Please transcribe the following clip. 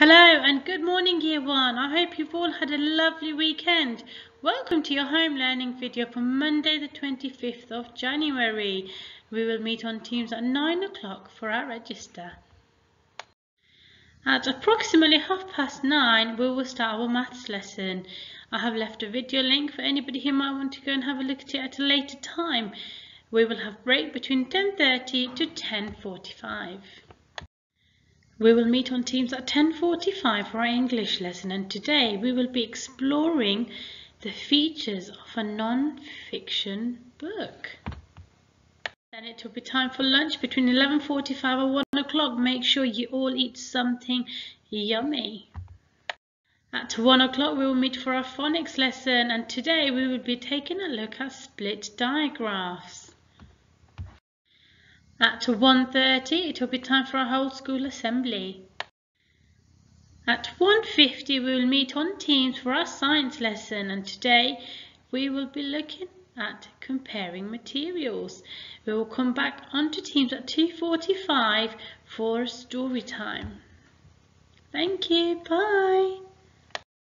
Hello and good morning year one. I hope you've all had a lovely weekend. Welcome to your home learning video for Monday the 25th of January. We will meet on Teams at 9 o'clock for our register. At approximately half past 9 we will start our maths lesson. I have left a video link for anybody who might want to go and have a look at it at a later time. We will have break between 10.30 to 10.45. We will meet on Teams at 10.45 for our English lesson and today we will be exploring the features of a non-fiction book. Then it will be time for lunch between 11.45 and 1 o'clock. Make sure you all eat something yummy. At 1 o'clock we will meet for our phonics lesson and today we will be taking a look at split digraphs. At 1.30 it will be time for our whole school assembly. At 1.50 we will meet on Teams for our science lesson and today we will be looking at comparing materials. We will come back onto Teams at 2.45 for story time. Thank you, bye.